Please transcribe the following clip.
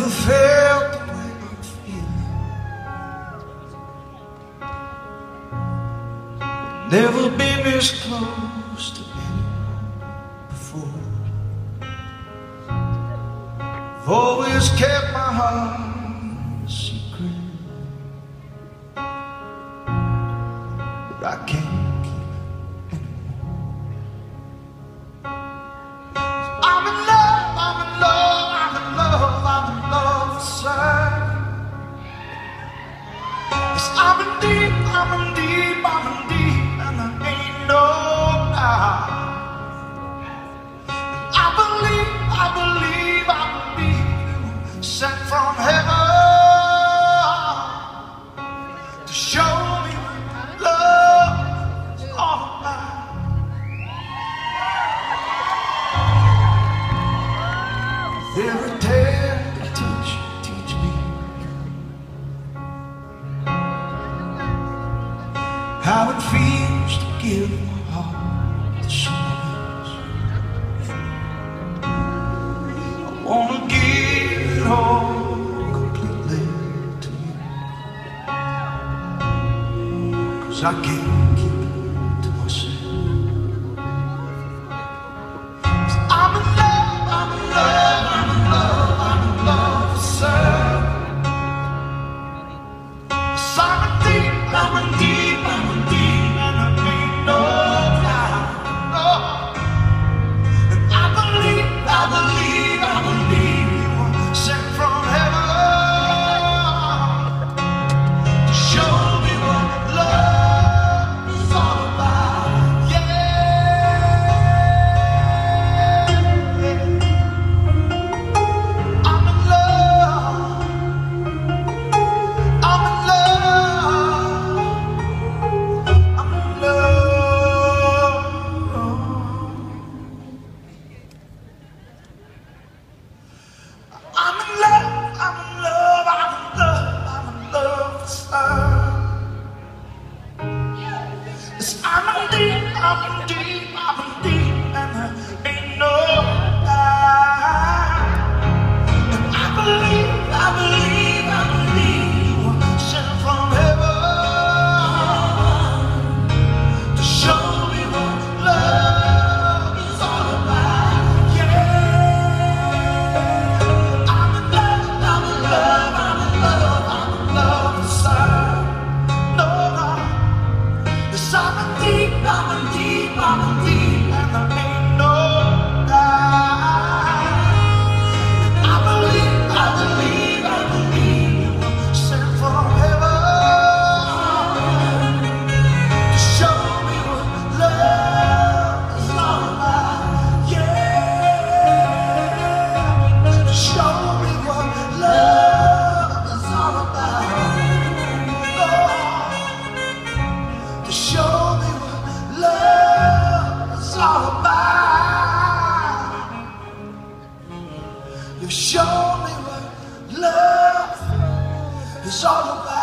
never felt the way I'm feeling. Never been this close to anyone before. I've always kept my heart a secret, but I can't. common give my heart to someone else. I wanna give it all. completely to you. Cause I can't keep Monday. 你 You show me what love is all about.